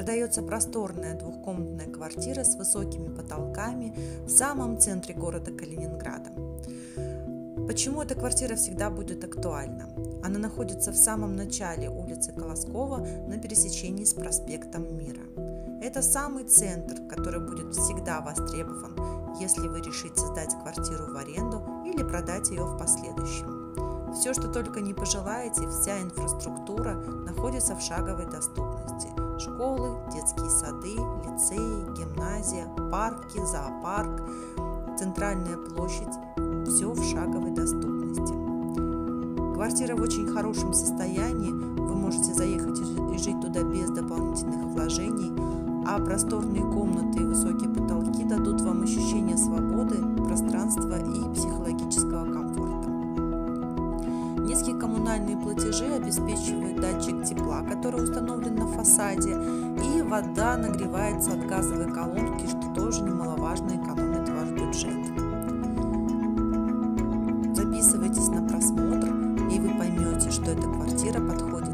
Продается просторная двухкомнатная квартира с высокими потолками в самом центре города Калининграда. Почему эта квартира всегда будет актуальна? Она находится в самом начале улицы Колоскова на пересечении с проспектом Мира. Это самый центр, который будет всегда востребован, если вы решите сдать квартиру в аренду или продать ее в последующем. Все, что только не пожелаете, вся инфраструктура находится в шаговой доступности. Школы, детские сады, лицеи, гимназия, парки, зоопарк, центральная площадь – все в шаговой доступности. Квартира в очень хорошем состоянии, вы можете заехать и жить туда без дополнительных вложений, а просторные комнаты и высокие потолки дадут вам ощущение свободы, Низкие коммунальные платежи обеспечивают датчик тепла, который установлен на фасаде, и вода нагревается от газовой колонки, что тоже немаловажно экономит ваш бюджет. Записывайтесь на просмотр, и вы поймете, что эта квартира подходит